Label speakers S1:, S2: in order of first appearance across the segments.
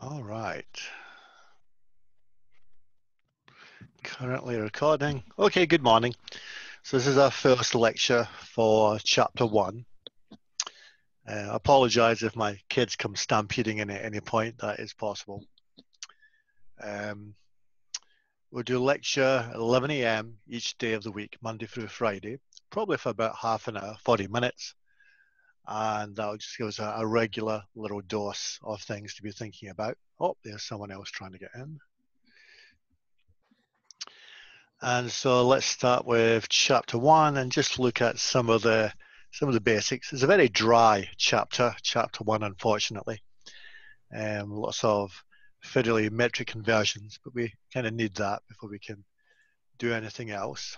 S1: All right. Currently recording. Okay, good morning. So this is our first lecture for chapter one. Uh, apologize if my kids come stampeding in at any point, that is possible. Um, we'll do lecture 11 a.m. each day of the week, Monday through Friday, probably for about half an hour, 40 minutes and that'll just give us a, a, regular little dose of things to be thinking about. Oh, there's someone else trying to get in. And so let's start with chapter one and just look at some of the some of the basics. It's a very dry chapter, chapter one, unfortunately. Um, lots of fiddly metric conversions, but we kind of need that before we can do anything else.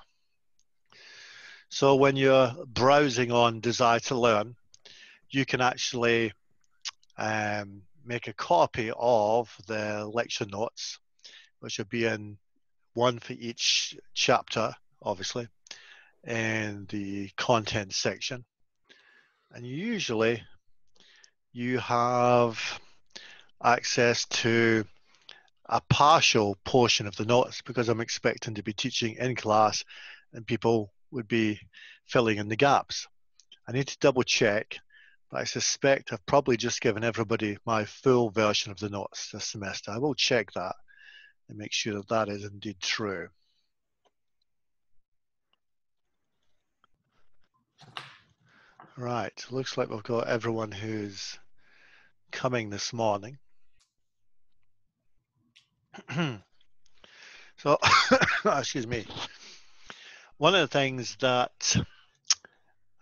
S1: So when you're browsing on Desire to Learn, you can actually um, make a copy of the lecture notes, which will be in one for each chapter, obviously, in the content section. And usually you have access to a partial portion of the notes because I'm expecting to be teaching in class and people would be filling in the gaps. I need to double check I suspect I've probably just given everybody my full version of the notes this semester. I will check that and make sure that that is indeed true. Right, looks like we've got everyone who's coming this morning. so, excuse me. One of the things that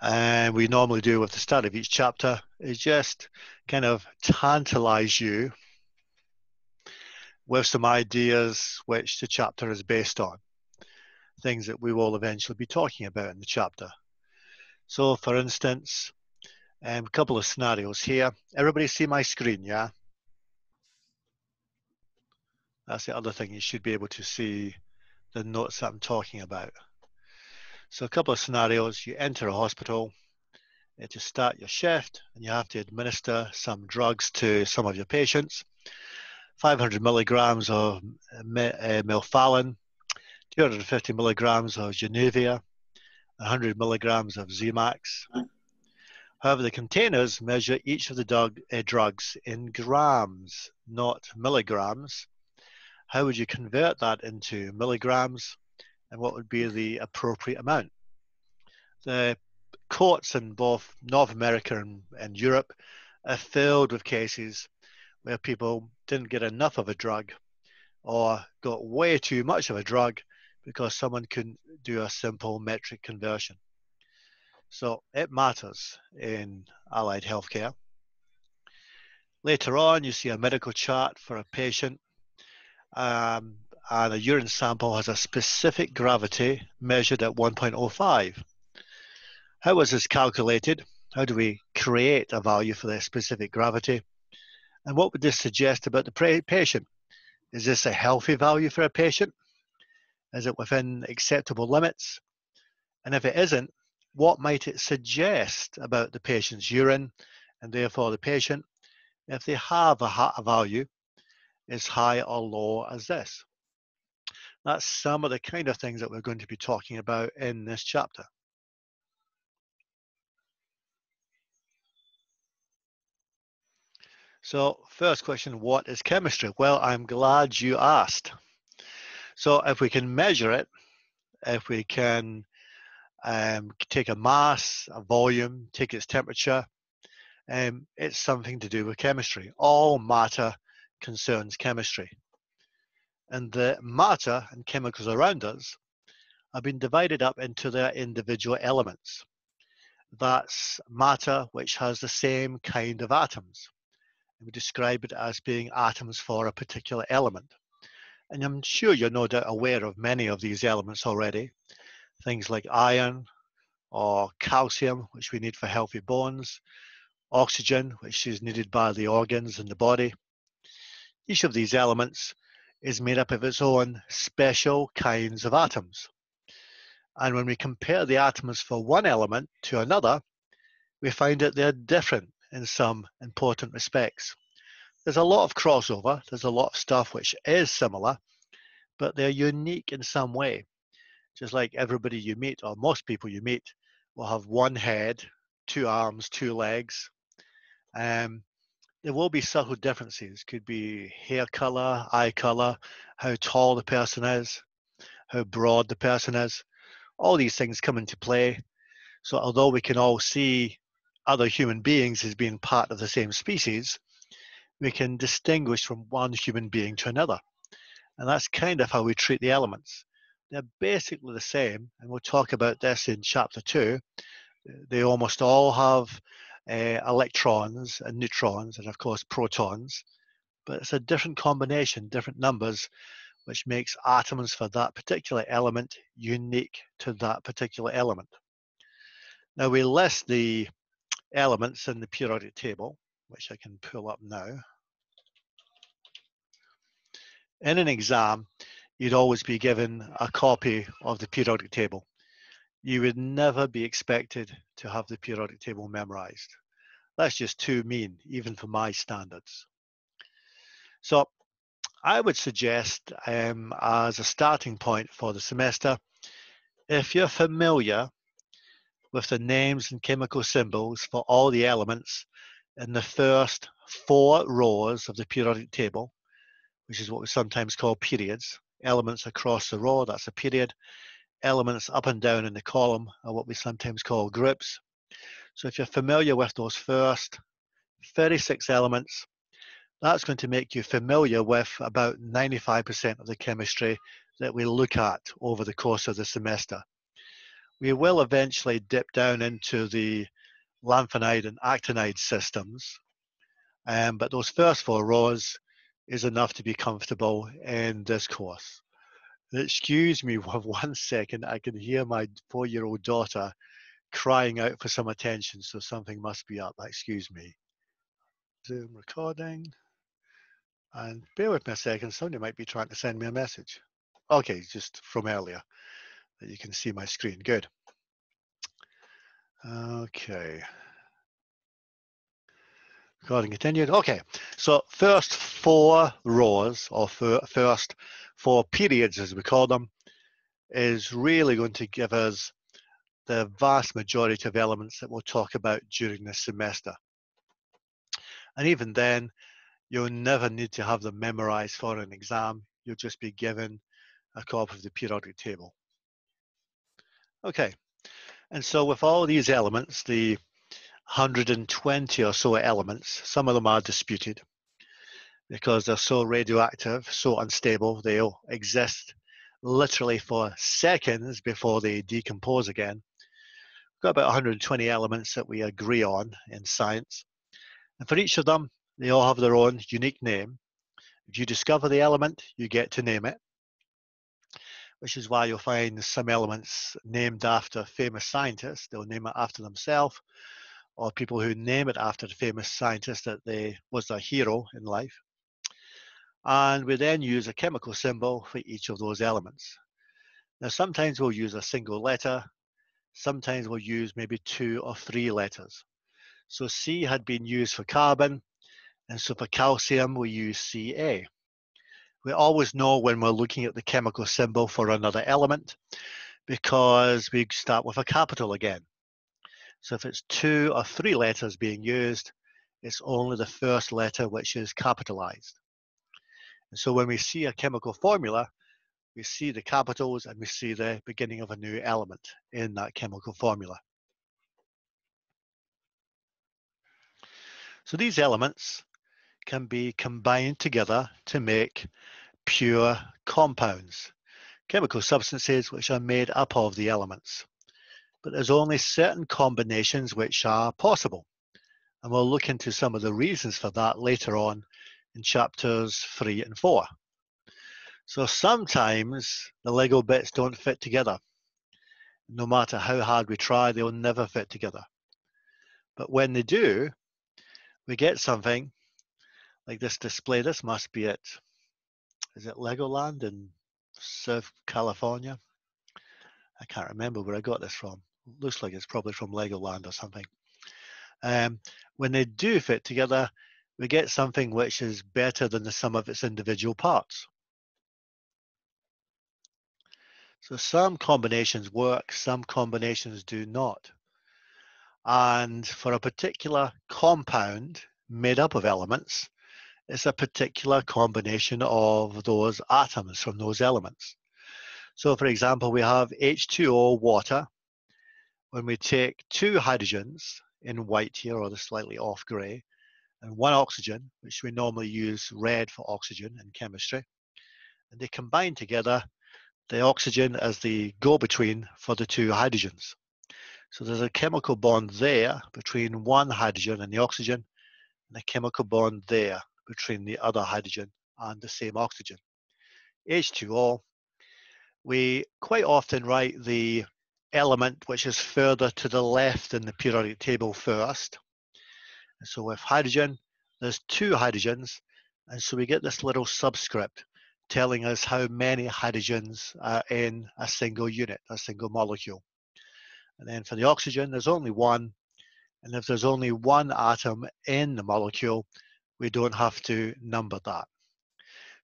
S1: and we normally do with the start of each chapter is just kind of tantalize you with some ideas which the chapter is based on, things that we will eventually be talking about in the chapter. So, for instance, um, a couple of scenarios here. Everybody see my screen, yeah? That's the other thing, you should be able to see the notes that I'm talking about. So a couple of scenarios, you enter a hospital to start your shift and you have to administer some drugs to some of your patients. 500 milligrams of uh, melphalan, 250 milligrams of Januvia, 100 milligrams of Zemax. However, the containers measure each of the drug, uh, drugs in grams, not milligrams. How would you convert that into milligrams? And what would be the appropriate amount. The courts in both North America and, and Europe are filled with cases where people didn't get enough of a drug or got way too much of a drug because someone couldn't do a simple metric conversion. So it matters in allied healthcare. Later on, you see a medical chart for a patient um, and a urine sample has a specific gravity measured at 1.05. How was this calculated? How do we create a value for this specific gravity? And what would this suggest about the patient? Is this a healthy value for a patient? Is it within acceptable limits? And if it isn't, what might it suggest about the patient's urine and therefore the patient if they have a, a value as high or low as this? That's some of the kind of things that we're going to be talking about in this chapter. So first question, what is chemistry? Well, I'm glad you asked. So if we can measure it, if we can um, take a mass, a volume, take its temperature, um, it's something to do with chemistry. All matter concerns chemistry and the matter and chemicals around us have been divided up into their individual elements. That's matter which has the same kind of atoms. And we describe it as being atoms for a particular element. And I'm sure you're no doubt aware of many of these elements already. Things like iron or calcium, which we need for healthy bones, oxygen, which is needed by the organs in the body. Each of these elements is made up of its own special kinds of atoms. And when we compare the atoms for one element to another, we find that they're different in some important respects. there's a lot of crossover. There's a lot of stuff which is similar, but they're unique in some way. Just like everybody you meet, or most people you meet, will have one head, two arms, two legs. Um, there will be subtle differences. Could be hair color, eye color, how tall the person is, how broad the person is. All these things come into play. So although we can all see other human beings as being part of the same species, we can distinguish from one human being to another. And that's kind of how we treat the elements. They're basically the same, and we'll talk about this in chapter two. They almost all have uh, electrons and neutrons, and of course protons, but it's a different combination, different numbers, which makes atoms for that particular element unique to that particular element. Now we list the elements in the periodic table, which I can pull up now. In an exam, you'd always be given a copy of the periodic table. You would never be expected to have the periodic table memorized. That's just too mean, even for my standards. So I would suggest um, as a starting point for the semester, if you're familiar with the names and chemical symbols for all the elements in the first four rows of the periodic table, which is what we sometimes call periods. Elements across the row, that's a period. Elements up and down in the column are what we sometimes call groups. So if you're familiar with those first 36 elements, that's going to make you familiar with about 95% of the chemistry that we look at over the course of the semester. We will eventually dip down into the lanthanide and actinide systems, um, but those first four rows is enough to be comfortable in this course. Excuse me one second, I can hear my four-year-old daughter crying out for some attention, so something must be up. Excuse me. Zoom recording. And bear with me a second, somebody might be trying to send me a message. Okay, just from earlier that you can see my screen. Good. Okay. Recording continued. Okay, so first four rows or first four periods, as we call them, is really going to give us the vast majority of elements that we'll talk about during this semester. And even then, you'll never need to have them memorized for an exam. You'll just be given a copy of the periodic table. Okay, and so with all these elements, the 120 or so elements. Some of them are disputed because they're so radioactive, so unstable, they'll exist literally for seconds before they decompose again. We've got about 120 elements that we agree on in science. And for each of them, they all have their own unique name. If you discover the element, you get to name it, which is why you'll find some elements named after famous scientists. They'll name it after themselves or people who name it after the famous scientist that they was their hero in life. And we then use a chemical symbol for each of those elements. Now, sometimes we'll use a single letter, sometimes we'll use maybe two or three letters. So C had been used for carbon, and so for calcium, we use Ca. We always know when we're looking at the chemical symbol for another element because we start with a capital again. So if it's two or three letters being used, it's only the first letter which is capitalized. And so when we see a chemical formula, we see the capitals and we see the beginning of a new element in that chemical formula. So these elements can be combined together to make pure compounds, chemical substances which are made up of the elements but there's only certain combinations which are possible. And we'll look into some of the reasons for that later on in chapters three and four. So sometimes the Lego bits don't fit together. No matter how hard we try, they'll never fit together. But when they do, we get something like this display. This must be it. Is it Legoland in South California? I can't remember where I got this from looks like it's probably from Legoland or something. Um, when they do fit together, we get something which is better than the sum of its individual parts. So some combinations work, some combinations do not. And for a particular compound made up of elements, it's a particular combination of those atoms from those elements. So for example, we have H2O water. When we take two hydrogens in white here, or the slightly off gray, and one oxygen, which we normally use red for oxygen in chemistry, and they combine together the oxygen as the go-between for the two hydrogens. So there's a chemical bond there between one hydrogen and the oxygen, and a chemical bond there between the other hydrogen and the same oxygen. H2O, we quite often write the element which is further to the left in the periodic table first. So with hydrogen, there's two hydrogens, and so we get this little subscript telling us how many hydrogens are in a single unit, a single molecule. And then for the oxygen, there's only one. And if there's only one atom in the molecule, we don't have to number that.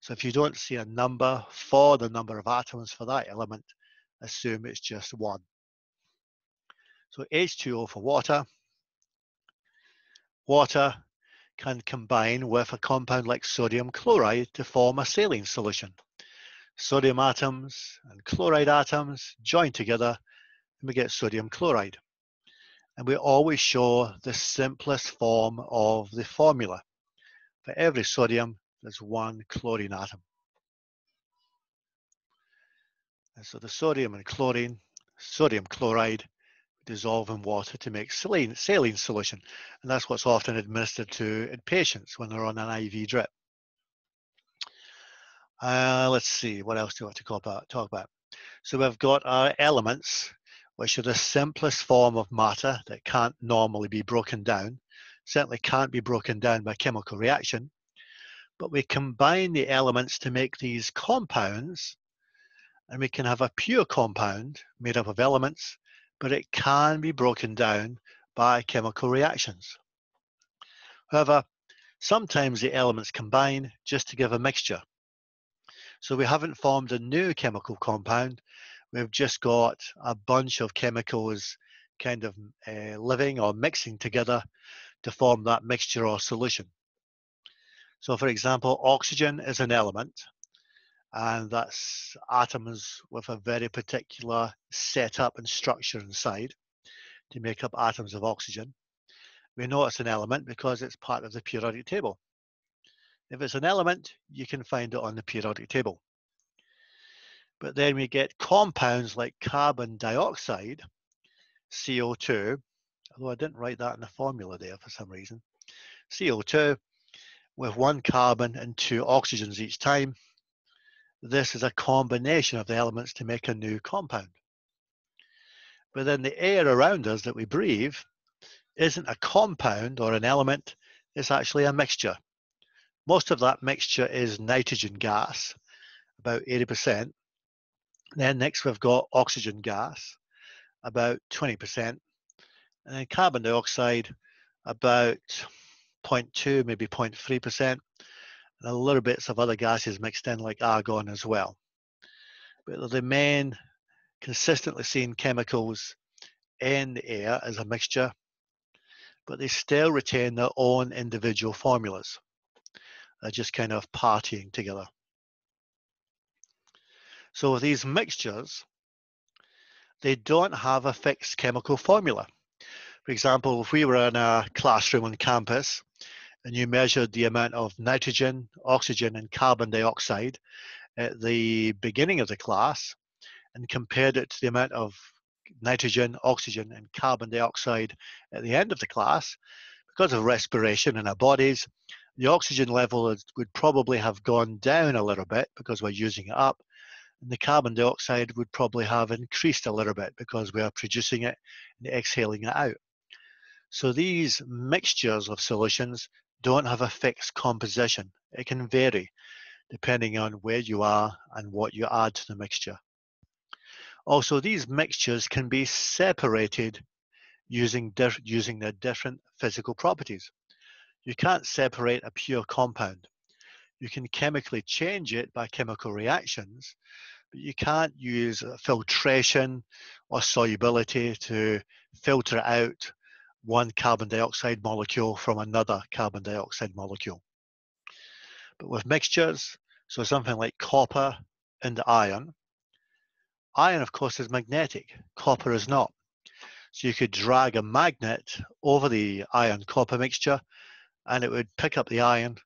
S1: So if you don't see a number for the number of atoms for that element, assume it's just one. So H2O for water. Water can combine with a compound like sodium chloride to form a saline solution. Sodium atoms and chloride atoms join together and we get sodium chloride. And we always show the simplest form of the formula. For every sodium, there's one chlorine atom. And so the sodium and chlorine, sodium chloride, dissolve in water to make saline, saline solution. And that's what's often administered to patients when they're on an IV drip. Uh, let's see, what else do I want to talk about? So we've got our elements, which are the simplest form of matter that can't normally be broken down, certainly can't be broken down by chemical reaction. But we combine the elements to make these compounds, and we can have a pure compound made up of elements but it can be broken down by chemical reactions. However, sometimes the elements combine just to give a mixture. So we haven't formed a new chemical compound, we've just got a bunch of chemicals kind of uh, living or mixing together to form that mixture or solution. So for example, oxygen is an element and that's atoms with a very particular setup and structure inside to make up atoms of oxygen. We know it's an element because it's part of the periodic table. If it's an element, you can find it on the periodic table. But then we get compounds like carbon dioxide, CO2, although I didn't write that in the formula there for some reason. CO2 with one carbon and two oxygens each time this is a combination of the elements to make a new compound. But then the air around us that we breathe isn't a compound or an element, it's actually a mixture. Most of that mixture is nitrogen gas, about 80%. Then next we've got oxygen gas, about 20%. And then carbon dioxide, about 0.2, maybe 0.3% and a little bits of other gases mixed in like argon as well. But the main consistently seen chemicals in the air as a mixture, but they still retain their own individual formulas. They're just kind of partying together. So these mixtures, they don't have a fixed chemical formula. For example, if we were in a classroom on campus and you measured the amount of nitrogen, oxygen, and carbon dioxide at the beginning of the class and compared it to the amount of nitrogen, oxygen, and carbon dioxide at the end of the class, because of respiration in our bodies, the oxygen level would probably have gone down a little bit because we're using it up. And the carbon dioxide would probably have increased a little bit because we are producing it and exhaling it out. So these mixtures of solutions don't have a fixed composition. It can vary depending on where you are and what you add to the mixture. Also, these mixtures can be separated using, using their different physical properties. You can't separate a pure compound. You can chemically change it by chemical reactions, but you can't use filtration or solubility to filter out one carbon dioxide molecule from another carbon dioxide molecule. But with mixtures, so something like copper and iron, iron of course is magnetic, copper is not. So you could drag a magnet over the iron copper mixture and it would pick up the iron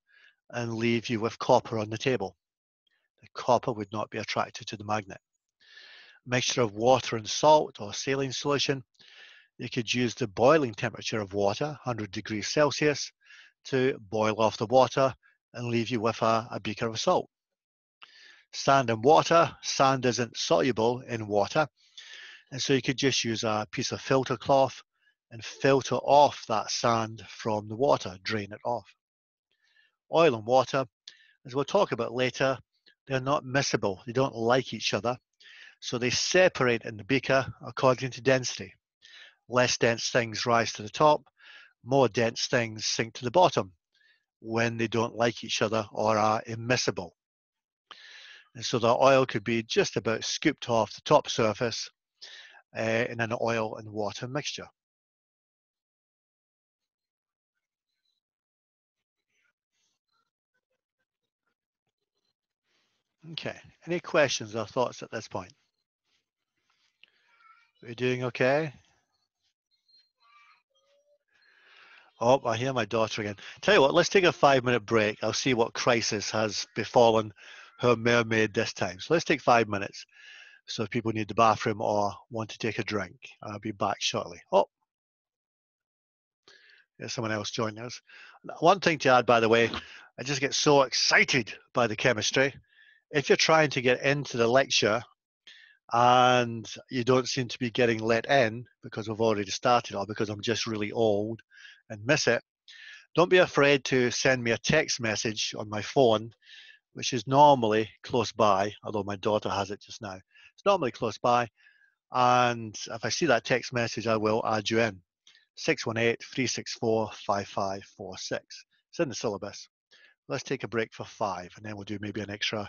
S1: and leave you with copper on the table. The copper would not be attracted to the magnet. A mixture of water and salt or saline solution, you could use the boiling temperature of water, 100 degrees Celsius, to boil off the water and leave you with a, a beaker of salt. Sand and water, sand isn't soluble in water, and so you could just use a piece of filter cloth and filter off that sand from the water, drain it off. Oil and water, as we'll talk about later, they're not miscible. They don't like each other. So they separate in the beaker according to density. Less dense things rise to the top, more dense things sink to the bottom when they don't like each other or are immiscible. And so the oil could be just about scooped off the top surface uh, in an oil and water mixture. Okay, any questions or thoughts at this point? We're doing okay? Oh, I hear my daughter again. Tell you what, let's take a five minute break. I'll see what crisis has befallen her mermaid this time. So let's take five minutes. So if people need the bathroom or want to take a drink, I'll be back shortly. Oh, there's someone else joining us. One thing to add, by the way, I just get so excited by the chemistry. If you're trying to get into the lecture and you don't seem to be getting let in because we've already started or because I'm just really old and miss it, don't be afraid to send me a text message on my phone, which is normally close by, although my daughter has it just now. It's normally close by. And if I see that text message, I will add you in. 618-364-5546. It's in the syllabus. Let's take a break for five, and then we'll do maybe an extra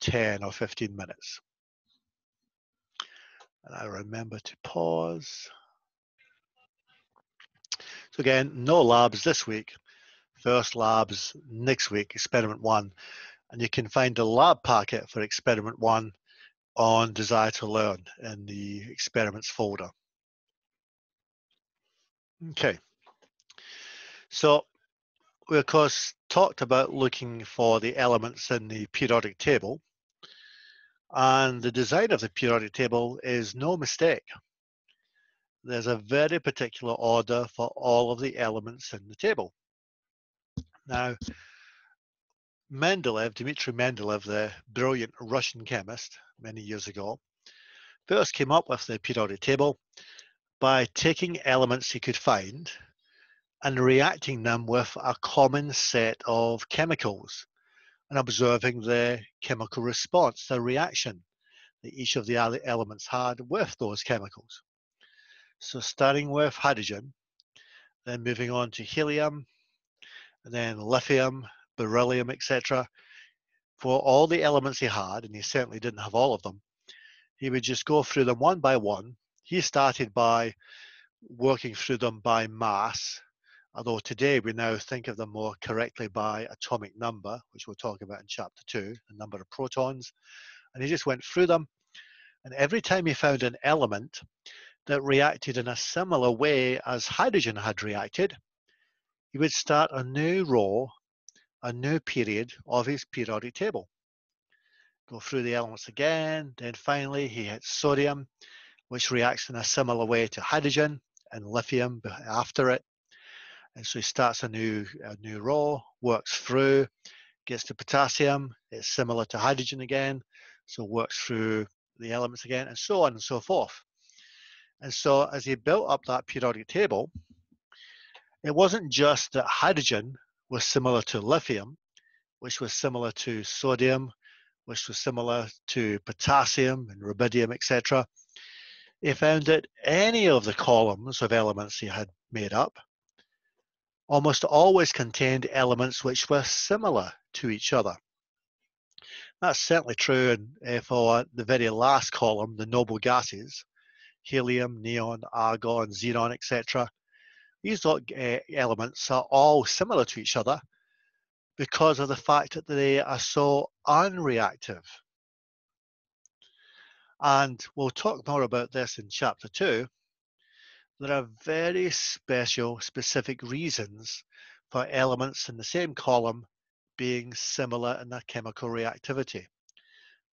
S1: 10 or 15 minutes. And I remember to pause. So again, no labs this week. First labs next week, experiment one. And you can find the lab packet for experiment one on Desire to Learn in the experiments folder. Okay. So we of course talked about looking for the elements in the periodic table and the design of the periodic table is no mistake. There's a very particular order for all of the elements in the table. Now, Mendeleev, Dmitry Mendeleev, the brilliant Russian chemist many years ago, first came up with the periodic table by taking elements he could find and reacting them with a common set of chemicals and observing the chemical response, the reaction that each of the elements had with those chemicals. So starting with hydrogen, then moving on to helium, and then lithium, beryllium, etc. For all the elements he had, and he certainly didn't have all of them, he would just go through them one by one. He started by working through them by mass, although today we now think of them more correctly by atomic number, which we'll talk about in chapter two, the number of protons. And he just went through them. And every time he found an element that reacted in a similar way as hydrogen had reacted, he would start a new row, a new period of his periodic table. Go through the elements again, then finally he hits sodium, which reacts in a similar way to hydrogen and lithium after it. And so he starts a new, a new row, works through, gets to potassium, it's similar to hydrogen again, so works through the elements again, and so on and so forth. And so as he built up that periodic table, it wasn't just that hydrogen was similar to lithium, which was similar to sodium, which was similar to potassium and rubidium, etc. He found that any of the columns of elements he had made up almost always contained elements which were similar to each other. That's certainly true uh, for the very last column, the noble gases, helium, neon, argon, xenon, etc. These uh, elements are all similar to each other because of the fact that they are so unreactive. And we'll talk more about this in chapter two. There are very special, specific reasons for elements in the same column being similar in their chemical reactivity.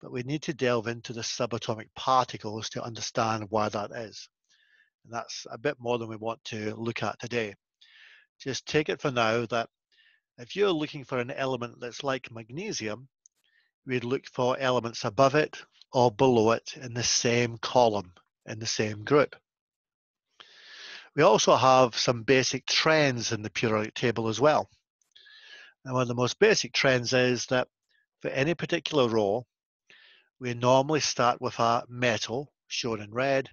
S1: But we need to delve into the subatomic particles to understand why that is. And that's a bit more than we want to look at today. Just take it for now that if you're looking for an element that's like magnesium, we'd look for elements above it or below it in the same column, in the same group. We also have some basic trends in the periodic table as well. And one of the most basic trends is that for any particular row, we normally start with a metal shown in red.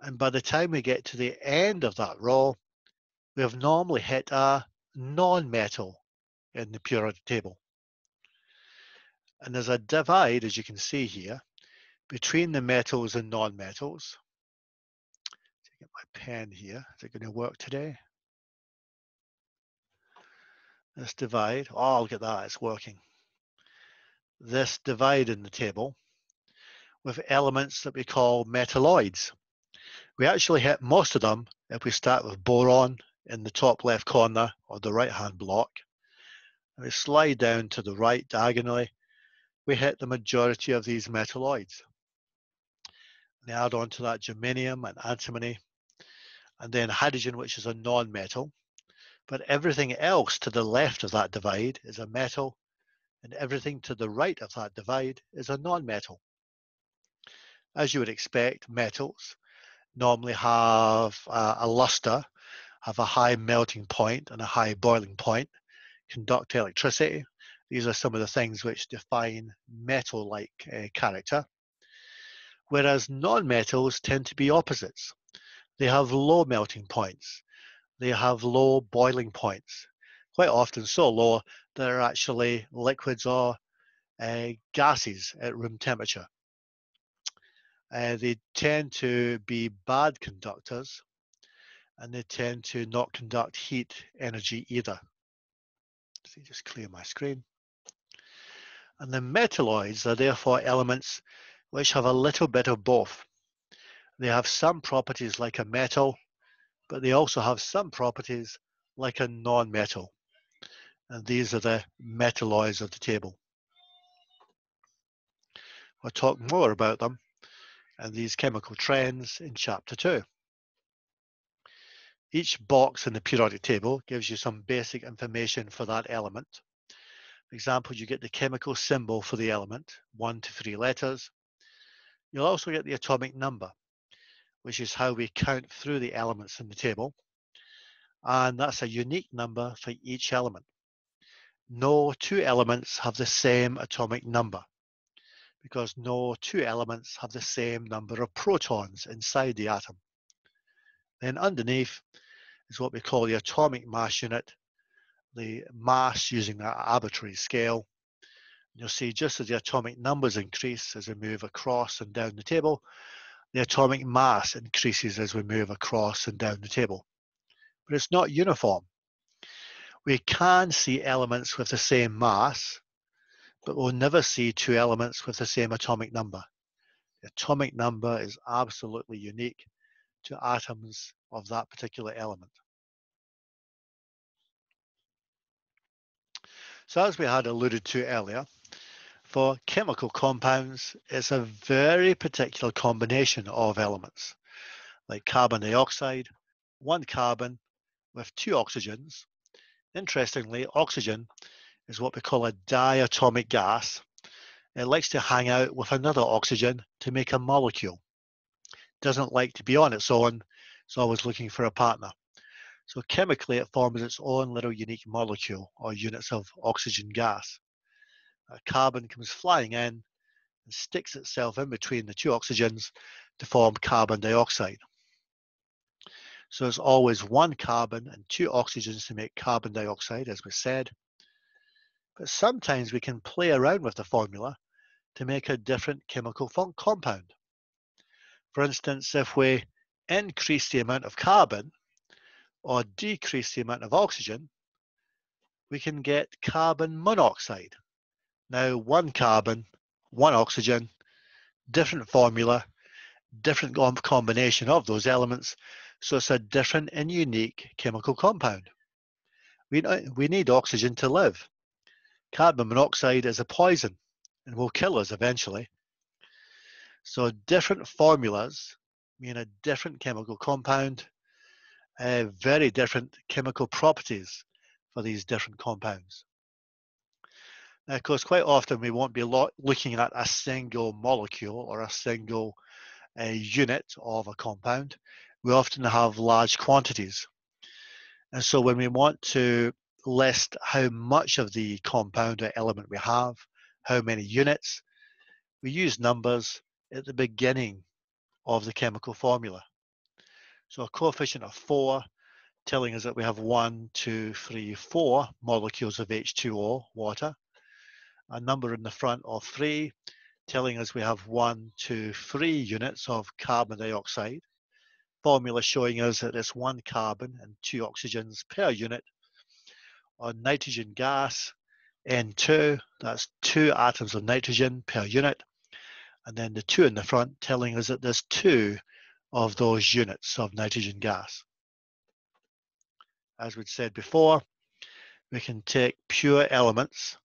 S1: And by the time we get to the end of that row, we have normally hit a non-metal in the periodic table. And there's a divide, as you can see here, between the metals and non-metals. Get my pen here. Is it going to work today? This divide. Oh, look at that. It's working. This divide in the table with elements that we call metalloids. We actually hit most of them if we start with boron in the top left corner of the right hand block. And we slide down to the right diagonally, we hit the majority of these metalloids. And add on to that germanium and antimony, and then hydrogen, which is a non-metal. But everything else to the left of that divide is a metal, and everything to the right of that divide is a non-metal. As you would expect, metals normally have a luster have a high melting point and a high boiling point, conduct electricity. These are some of the things which define metal-like uh, character. Whereas non-metals tend to be opposites. They have low melting points. They have low boiling points. Quite often so low they're actually liquids or uh, gases at room temperature. Uh, they tend to be bad conductors and they tend to not conduct heat energy either. So just clear my screen. And the metalloids are therefore elements which have a little bit of both. They have some properties like a metal, but they also have some properties like a non-metal. And these are the metalloids of the table. We'll talk more about them and these chemical trends in chapter two. Each box in the periodic table gives you some basic information for that element. For example, you get the chemical symbol for the element, one to three letters. You'll also get the atomic number, which is how we count through the elements in the table. And that's a unique number for each element. No two elements have the same atomic number because no two elements have the same number of protons inside the atom. Then underneath is what we call the atomic mass unit, the mass using that arbitrary scale. You'll see just as the atomic numbers increase as we move across and down the table, the atomic mass increases as we move across and down the table. But it's not uniform. We can see elements with the same mass, but we'll never see two elements with the same atomic number. The atomic number is absolutely unique to atoms of that particular element. So as we had alluded to earlier, for chemical compounds, it's a very particular combination of elements, like carbon dioxide, one carbon with two oxygens. Interestingly, oxygen is what we call a diatomic gas. It likes to hang out with another oxygen to make a molecule doesn't like to be on its own, it's always looking for a partner. So chemically, it forms its own little unique molecule or units of oxygen gas. A carbon comes flying in and sticks itself in between the two oxygens to form carbon dioxide. So it's always one carbon and two oxygens to make carbon dioxide, as we said. But sometimes we can play around with the formula to make a different chemical compound. For instance, if we increase the amount of carbon or decrease the amount of oxygen, we can get carbon monoxide. Now, one carbon, one oxygen, different formula, different combination of those elements, so it's a different and unique chemical compound. We, we need oxygen to live. Carbon monoxide is a poison and will kill us eventually. So different formulas mean a different chemical compound, uh, very different chemical properties for these different compounds. Now, of course, quite often we won't be lo looking at a single molecule or a single uh, unit of a compound. We often have large quantities. And so when we want to list how much of the compound or element we have, how many units, we use numbers at the beginning of the chemical formula. So a coefficient of 4 telling us that we have one, two, three, four molecules of H2O, water. A number in the front of 3 telling us we have one, two, three units of carbon dioxide. Formula showing us that it's one carbon and two oxygens per unit. On nitrogen gas, N2, that's two atoms of nitrogen per unit and then the two in the front telling us that there's two of those units of nitrogen gas. As we'd said before, we can take pure elements,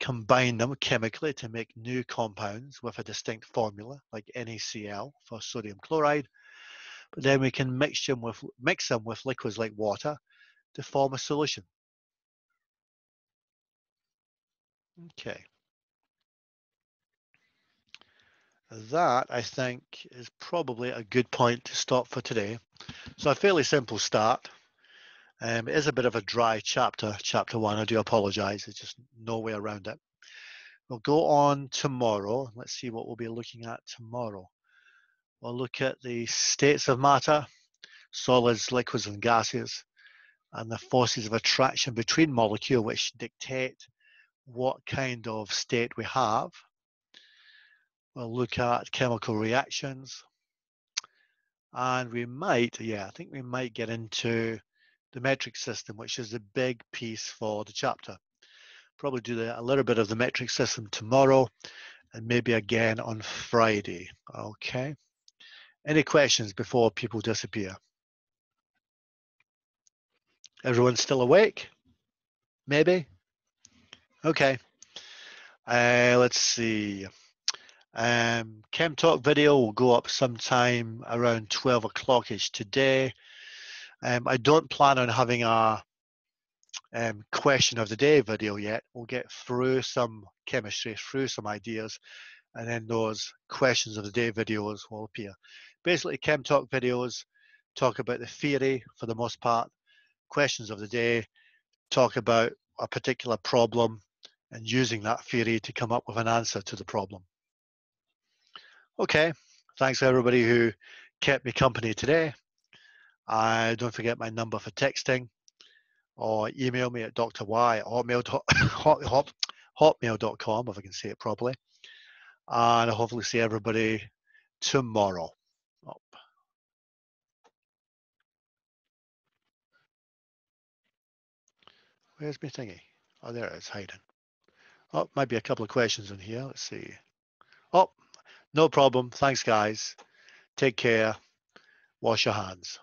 S1: combine them chemically to make new compounds with a distinct formula, like NaCl for sodium chloride, but then we can mix them with, mix them with liquids like water to form a solution. Okay. that I think is probably a good point to stop for today. So a fairly simple start. Um, it is a bit of a dry chapter, chapter one. I do apologize. There's just no way around it. We'll go on tomorrow. Let's see what we'll be looking at tomorrow. We'll look at the states of matter, solids, liquids, and gases, and the forces of attraction between molecules which dictate what kind of state we have We'll look at chemical reactions. And we might, yeah, I think we might get into the metric system, which is the big piece for the chapter. Probably do the, a little bit of the metric system tomorrow and maybe again on Friday. Okay. Any questions before people disappear? Everyone still awake? Maybe? Okay. Uh, let's see. Um, Chem Talk video will go up sometime around 12 o'clockish today. Um, I don't plan on having a um, question of the day video yet. We'll get through some chemistry, through some ideas, and then those questions of the day videos will appear. Basically, Chem Talk videos talk about the theory for the most part, questions of the day, talk about a particular problem, and using that theory to come up with an answer to the problem. Okay, thanks everybody who kept me company today. Uh, don't forget my number for texting or email me at dry at hotmail, hot, hotmail.com if I can say it properly. And I'll hopefully see everybody tomorrow. Where's my thingy? Oh, there it is, hiding. Oh, might be a couple of questions in here. Let's see. Oh, no problem. Thanks, guys. Take care. Wash your hands.